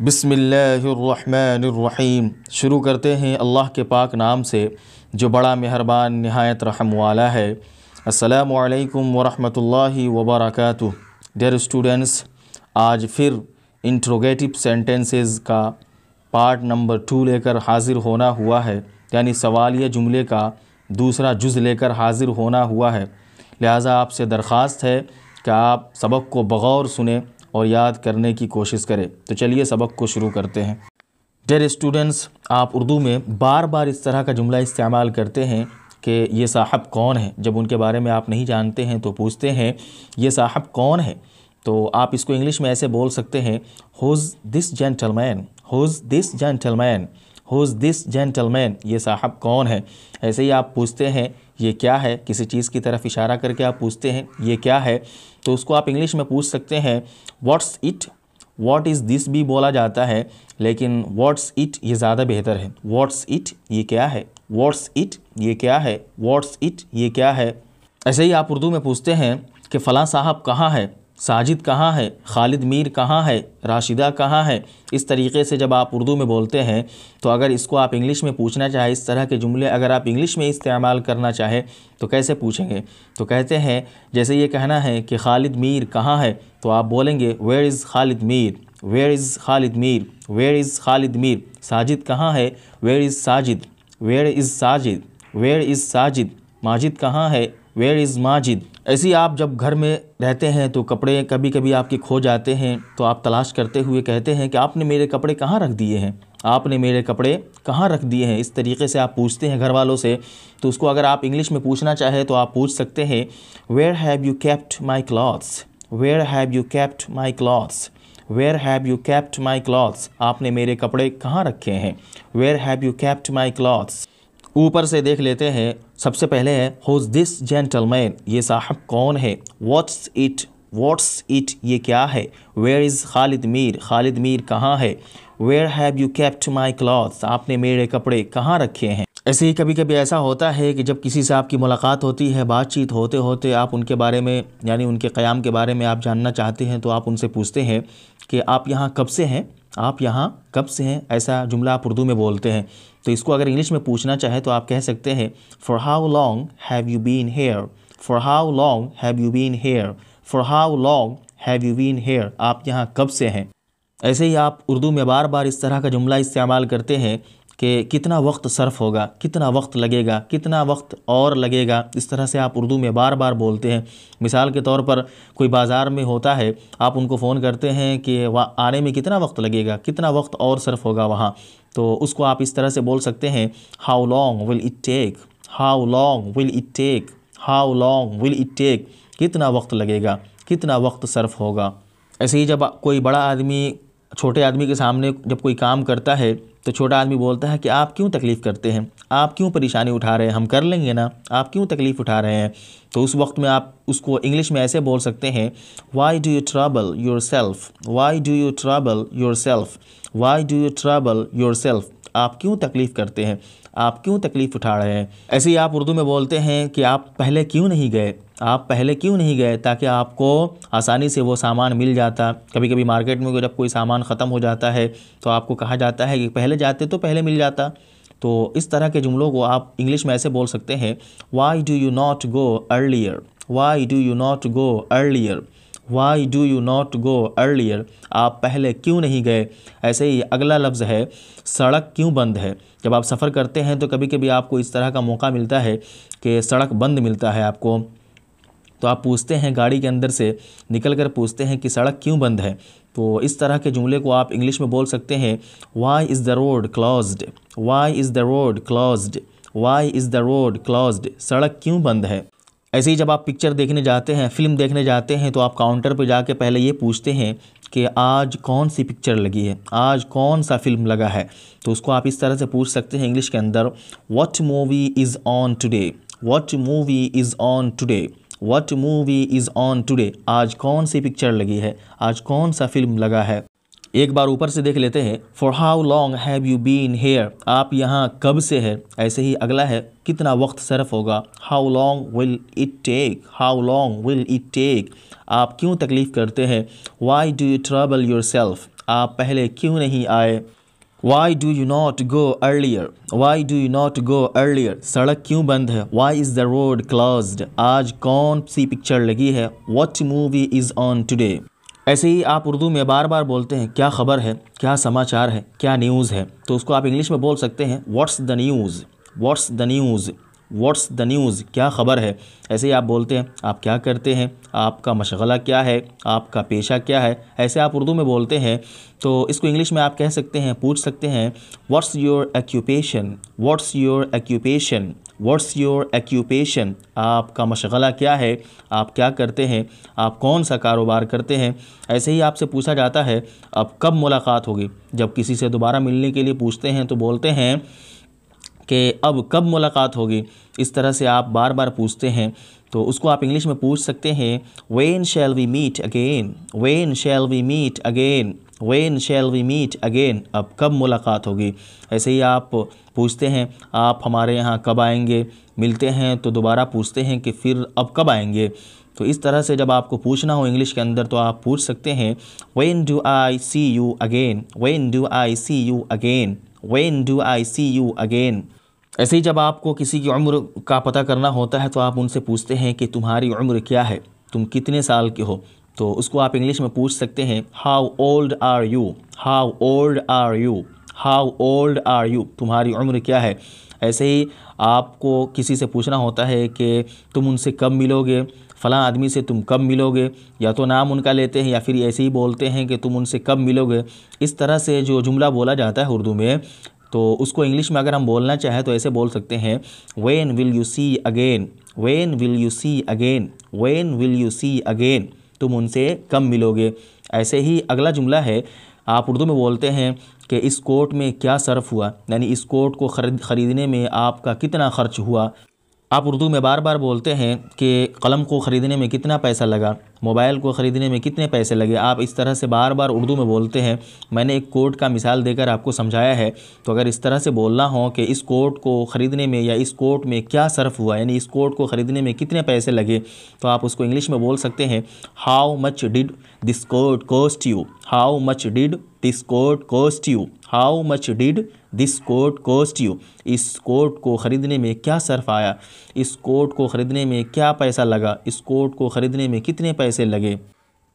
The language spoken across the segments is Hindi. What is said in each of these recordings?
बिसमीम शुरू करते हैं अल्लाह के पाक नाम से, जो बड़ा मेहरबान, नहायत रहम वाला है। असलकम वरहमतुल्लाहि वबरकatuh डियर स्टूडेंट्स आज फिर इंट्रोगेटिव सेंटेंसेस का पार्ट नंबर टू लेकर हाज़िर होना हुआ है। यानी सवालिया जुमले का दूसरा जुज़ लेकर हाज़िर होना हुआ है। लिहाजा आपसे दरख्वास्त है कि आप सबक को बग़ौर सुने और याद करने की कोशिश करें। तो चलिए सबक को शुरू करते हैं। डेर स्टूडेंट्स आप उर्दू में बार बार इस तरह का जुमला इस्तेमाल करते हैं कि ये साहब कौन है? जब उनके बारे में आप नहीं जानते हैं तो पूछते हैं, ये साहब कौन है? तो आप इसको इंग्लिश में ऐसे बोल सकते हैं who's this gentleman who's this gentleman who's this gentleman ये साहब कौन है? ऐसे ही आप पूछते हैं, ये क्या है? किसी चीज़ की तरफ़ इशारा करके आप पूछते हैं, ये क्या है? तो उसको आप इंग्लिश में पूछ सकते हैं what's it what is this भी बोला जाता है, लेकिन व्हाट्स इट ये ज़्यादा बेहतर है। व्हाट्स इट ये क्या है? व्हाट्स इट ये क्या है? व्हाट्स इट ये क्या है? ऐसे ही आप उर्दू में पूछते हैं कि फ़लाँ साहब कहाँ है? साजिद कहाँ है? खालिद मीर कहाँ है? राशिदा कहाँ है? इस तरीके से जब आप उर्दू में बोलते हैं तो अगर इसको आप इंग्लिश में पूछना चाहें, इस तरह के जुमले अगर आप इंग्लिश में इस्तेमाल करना चाहें तो कैसे पूछेंगे? तो कहते हैं, जैसे ये कहना है कि खालिद मीर कहाँ है तो आप बोलेंगे where is Khalid Mir where is Khalid Mir where is Khalid Mir Sajid कहाँ है? Where is Sajid? Where is Sajid? Where is Sajid? Majid कहाँ है? Where is Majid? ऐसी आप जब घर में रहते हैं तो कपड़े कभी कभी आपके खो जाते हैं तो आप तलाश करते हुए कहते हैं कि आपने मेरे कपड़े कहाँ रख दिए हैं? आपने मेरे कपड़े कहाँ रख दिए हैं? इस तरीके से आप पूछते हैं घर वालों से तो उसको अगर आप इंग्लिश में पूछना चाहें तो आप पूछ सकते हैं where have you kept my clothes where have you kept my clothes where have you kept my clothes आपने मेरे कपड़े कहाँ रखे हैं? Where have you kept my clothes ऊपर से देख लेते हैं, सबसे पहले है होज दिस जेंटलमैन ये साहब कौन है? व्हाट्स इट व्हाट्स इट ये क्या है? वेयर इज़ खालिद मीर खालिद मीर कहाँ है? Where have you kept my clothes आपने मेरे कपड़े कहाँ रखे हैं? ऐसे ही कभी कभी ऐसा होता है कि जब किसी से आपकी मुलाकात होती है, बातचीत होते होते आप उनके बारे में, यानी उनके क़याम के बारे में आप जानना चाहते हैं तो आप उनसे पूछते हैं कि आप यहाँ कब से हैं? आप यहाँ कब से हैं? ऐसा जुमला आप उर्दू में बोलते हैं। तो इसको अगर इंग्लिश में पूछना चाहे तो आप कह सकते हैं for how long have you been here for how long have you been here for how long have you been here आप यहाँ कब से हैं? ऐसे ही आप उर्दू में बार बार इस तरह का जुमला इस्तेमाल करते हैं कि कितना वक्त सर्फ होगा, कितना वक्त लगेगा, कितना वक्त और लगेगा। इस तरह से आप उर्दू में बार बार बोलते हैं। मिसाल के तौर पर कोई बाज़ार में होता है, आप उनको फ़ोन करते हैं कि आने में कितना वक्त लगेगा, कितना वक्त और सर्फ होगा वहाँ। तो उसको आप इस तरह से बोल सकते हैं how long will it take how long will it take how long will it take कितना वक्त लगेगा, कितना वक्त सर्फ होगा। ऐसे ही जब कोई बड़ा आदमी, छोटे आदमी के सामने जब कोई काम करता है तो छोटा आदमी बोलता है कि आप क्यों तकलीफ़ करते हैं? आप क्यों परेशानी उठा रहे हैं? हम कर लेंगे ना। आप क्यों तकलीफ़ उठा रहे हैं? तो उस वक्त में आप उसको इंग्लिश में ऐसे बोल सकते हैं why do you trouble yourself why do you trouble yourself why do you trouble yourself आप क्यों तकलीफ़ करते हैं? आप क्यों तकलीफ़ उठा रहे हैं? ऐसे ही आप उर्दू में बोलते हैं कि आप पहले क्यों नहीं गए? आप पहले क्यों नहीं गए ताकि आपको आसानी से वो सामान मिल जाता? कभी कभी मार्केट में जब कोई सामान ख़त्म हो जाता है तो आपको कहा जाता है कि पहले जाते तो पहले मिल जाता। तो इस तरह के जुमलों को आप इंग्लिश में ऐसे बोल सकते हैं why do you not go earlier why do you not go earlier why do you not go earlier आप पहले क्यों नहीं गए? ऐसे ही अगला लफ्ज़ है, सड़क क्यों बंद है? जब आप सफ़र करते हैं तो कभी कभी आपको इस तरह का मौका मिलता है कि सड़क बंद मिलता है आपको। तो आप पूछते हैं गाड़ी के अंदर से निकल कर पूछते हैं कि सड़क क्यों बंद है? तो इस तरह के जुमले को आप इंग्लिश में बोल सकते हैं why is the road closed why is the road closed why is the road closed सड़क क्यों बंद है? ऐसे ही जब आप पिक्चर देखने जाते हैं फ़िल्म देखने जाते हैं तो आप काउंटर पर जाके पहले ये पूछते हैं कि आज कौन सी पिक्चर लगी है? आज कौन सा फ़िल्म लगा है? तो उसको आप इस तरह से पूछ सकते हैं इंग्लिश के अंदर what movie is on today what movie is on today what movie is on today आज कौन सी पिक्चर लगी है? आज कौन सा फ़िल्म लगा है? एक बार ऊपर से देख लेते हैं for how long have you been here आप यहाँ कब से है? ऐसे ही अगला है, कितना वक्त सरफ होगा? How long will it take how long will it take आप क्यों तकलीफ़ करते हैं? Why do you trouble yourself आप पहले क्यों नहीं आए? Why do you not go earlier why do you not go earlier सड़क क्यों बंद है? Why is the road closed आज कौन सी पिक्चर लगी है? What movie is on today ऐसे ही आप उर्दू में बार बार बोलते हैं, क्या ख़बर है? क्या समाचार है? क्या न्यूज़ है? तो उसको आप इंग्लिश में बोल सकते हैं what's the news what's the news what's the news क्या ख़बर है? ऐसे ही आप बोलते हैं, आप क्या करते हैं? आपका मशगला क्या है? आपका पेशा क्या है? ऐसे आप उर्दू में बोलते हैं तो इसको इंग्लिश में आप कह सकते हैं, पूछ सकते हैं what's your occupation what's your occupation what's your occupation आपका मशगला क्या है? आप क्या करते हैं? आप कौन सा कारोबार करते हैं? ऐसे ही आपसे पूछा जाता है, अब कब मुलाकात होगी? जब किसी से दोबारा मिलने के लिए पूछते हैं तो बोलते हैं कि अब कब मुलाकात होगी? इस तरह से आप बार बार पूछते हैं तो उसको आप इंग्लिश में पूछ सकते हैं when shall we meet again when shall we meet again when shall we meet again अब कब मुलाकात होगी? ऐसे ही आप पूछते हैं, आप हमारे यहाँ कब आएँगे? मिलते हैं तो दोबारा पूछते हैं कि फिर अब कब आएँगे? तो इस तरह से जब आपको पूछना हो इंग्लिश के अंदर तो आप पूछ सकते हैं when do I see you again when do I see you again when do I see you again ऐसे ही जब आपको किसी की उम्र का पता करना होता है तो आप उनसे पूछते हैं कि तुम्हारी उम्र क्या है? तुम कितने साल के हो? तो उसको आप इंग्लिश में पूछ सकते हैं how old are you how old are you how old are you तुम्हारी उम्र क्या है? ऐसे ही आपको किसी से पूछना होता है कि तुम उनसे कब मिलोगे, फ़लाँ आदमी से तुम कब मिलोगे, या तो नाम उनका लेते हैं या फिर ऐसे ही बोलते हैं कि तुम उनसे कब मिलोगे। इस तरह से जो जुमला बोला जाता है उर्दू में तो उसको इंग्लिश में अगर हम बोलना चाहें तो ऐसे बोल सकते हैं when will you see again when will you see again when will you see again तुम उनसे कम मिलोगे। ऐसे ही अगला जुमला है, आप उर्दू में बोलते हैं कि इस कोट में क्या सर्फ हुआ? यानी इस कोट को खरीद, ख़रीदने में आपका कितना ख़र्च हुआ? आप उर्दू में बार बार बोलते हैं कि कलम को ख़रीदने में कितना पैसा लगा, मोबाइल को ख़रीदने में कितने पैसे लगे, आप इस तरह से बार बार उर्दू में बोलते हैं। मैंने एक कोट का मिसाल देकर आपको समझाया है। तो अगर इस तरह से बोलना हो कि इस कोट को ख़रीदने में या इस कोट में क्या सर्फ हुआ, यानी इस कोट को ख़रीदने में कितने पैसे लगे तो आप उसको इंग्लिश में बोल सकते हैं how much did this coat cost you how much did this coat cost you how much did this coat cost you. इस कोट को ख़रीदने में क्या सर्फ आया? इस कोट को ख़रीदने में क्या पैसा लगा? इस कोट को ख़रीदने में कितने पैसे लगे?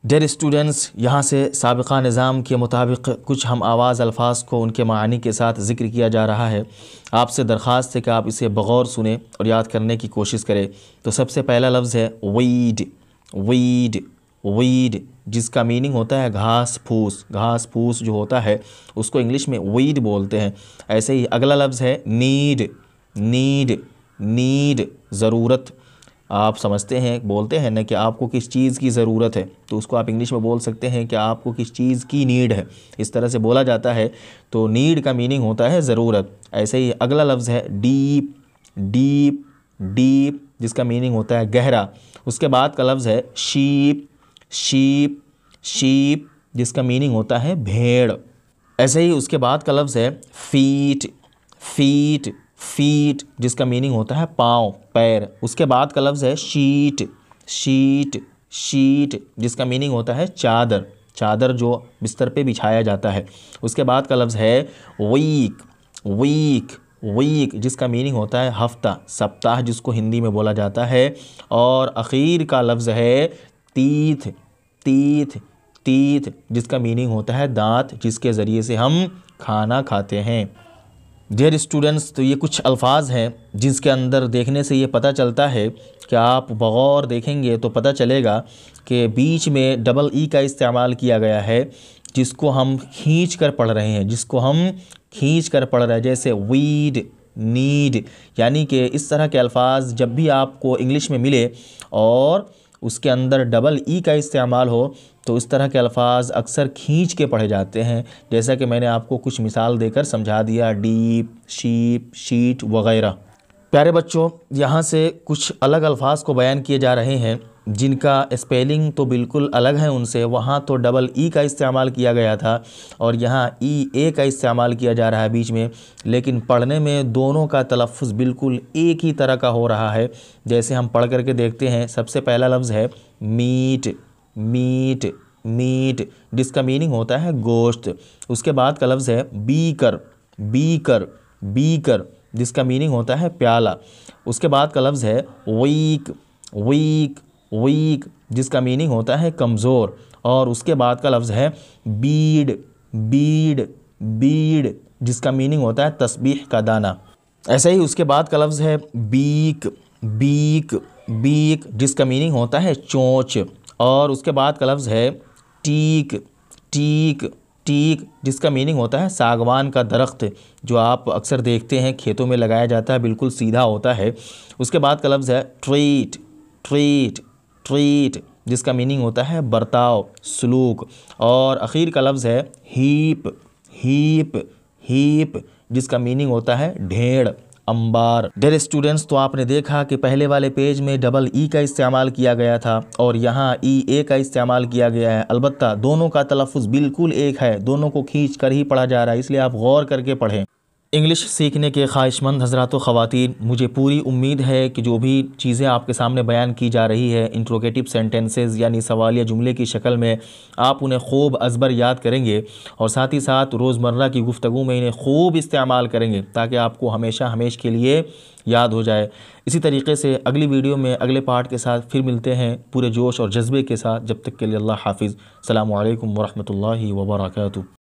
डेर स्टूडेंट्स यहाँ से सबका निज़ाम के मुताबिक कुछ हम आवाज़ अल्फाज को उनके मानी के साथ ज़िक्र किया जा रहा है। आपसे दरख्वास्त है कि आप इसे बगौर सुने और याद करने की कोशिश करें। तो सबसे पहला लफ्ज़ है वीड वीड वीड जिसका मीनिंग होता है घास फूस घास फूस जो होता है, उसको इंग्लिश में वीड बोलते हैं। ऐसे ही अगला लफ्ज़ है नीड नीड नीड ज़रूरत। आप समझते हैं, बोलते हैं ना कि आपको किस चीज़ की ज़रूरत है तो उसको आप इंग्लिश में बोल सकते हैं कि आपको किस चीज़ की नीड है। इस तरह से बोला जाता है तो नीड का मीनिंग होता है ज़रूरत। ऐसे ही अगला लफ्ज़ है डीप डीप डीप जिसका मीनिंग होता है गहरा। उसके बाद का लफ्ज़ है शीप शीप शीप, जिसका मीनिंग होता है भेड़। ऐसे ही उसके बाद का लफ्ज़ है फीट फीट फीट जिसका मीनिंग होता है पाँव, पैर। उसके बाद का लफ्ज़ है शीट शीट शीट जिसका मीनिंग होता है चादर। चादर जो बिस्तर पे बिछाया जाता है। उसके बाद का लफ्ज़ है वीक वीक वीक जिसका मीनिंग होता है हफ़्ता, सप्ताह, जिसको हिंदी में बोला जाता है। और अखीर का लफ्ज़ है तीथ तीथ तीथ जिसका मीनिंग होता है दांत, जिसके ज़रिए से हम खाना खाते हैं। डियर स्टूडेंट्स तो ये कुछ अल्फाज हैं जिसके अंदर देखने से ये पता चलता है कि आप बगौर देखेंगे तो पता चलेगा कि बीच में डबल ई का इस्तेमाल किया गया है, जिसको हम खींच कर पढ़ रहे हैं, जिसको हम खींच कर पढ़ रहे हैं, जैसे वीड नीड यानी कि इस तरह के अल्फाज जब भी आपको इंग्लिश में मिले और उसके अंदर डबल ई का इस्तेमाल हो तो इस तरह के अल्फाज अक्सर खींच के पढ़े जाते हैं। जैसा कि मैंने आपको कुछ मिसाल देकर समझा दिया, डीप, शीप, शीट वगैरह। प्यारे बच्चों, यहाँ से कुछ अलग अल्फाज को बयान किए जा रहे हैं। जिनका स्पेलिंग तो बिल्कुल अलग है उनसे, वहाँ तो डबल ई का इस्तेमाल किया गया था और यहाँ ई ए का इस्तेमाल किया जा रहा है बीच में, लेकिन पढ़ने में दोनों का तलफ़ बिल्कुल एक ही तरह का हो रहा है। जैसे हम पढ़ करके देखते हैं, सबसे पहला लफ्ज़ है मीट मीट मीट। जिसका मीनिंग होता है गोश्त। उसके बाद का लफ्ज़ है बीकर बीकर बीकर। जिसका मीनिंग होता है प्याला। उसके बाद का लफ्ज़ है वीक वीक। वीक जिसका मीनिंग होता है कमज़ोर। और उसके बाद का लफ्ज़ है बीड बीड बीड जिसका मीनिंग होता है तस्बीह का दाना। ऐसे ही उसके बाद का लफ्ज़ है बीक बीक बीक जिसका मीनिंग होता है चोंच। और उसके बाद का लफ्ज़ है टीक टीक टीक जिसका मीनिंग होता है सागवान का दरख्त, जो आप अक्सर देखते हैं, खेतों में लगाया जाता है, बिल्कुल सीधा होता है। उसके बाद का लफ्ज़ है ट्रीट ट्रीट ट्रीट जिसका मीनिंग होता है बर्ताव, सलूक। और अखीर का लफ्ज़ है हीप हीप हीप जिसका मीनिंग होता है ढेड़ अंबार। डेर स्टूडेंट्स तो आपने देखा कि पहले वाले पेज में डबल ई का इस्तेमाल किया गया था और यहाँ ई ए का इस्तेमाल किया गया है। अलबत्त, दोनों का तलफ़ बिल्कुल एक है, दोनों को खींच कर ही पढ़ा जा रहा है, इसलिए आप गौर करके पढ़ें। इंग्लिश सीखने के ख्वाहिशमंद हजरात ख़वातीन, मुझे पूरी उम्मीद है कि जो भी चीज़ें आपके सामने बयान की जा रही है इंट्रोगेटिव सेंटेंसेस यानी सवाल या जुमले की शक्ल में आप उन्हें खूब अजबर याद करेंगे और साथ ही साथ रोज़मर्रा की गुफ्तु में इन्हें खूब इस्तेमाल करेंगे ताकि आपको हमेशा हमेश के लिए याद हो जाए। इसी तरीके से अगली वीडियो में अगले पार्ट के साथ फिर मिलते हैं पूरे जोश और जज्बे के साथ। जब तक के लिए अल्लाह हाफिज़। अल्लाम वरहमल वर्का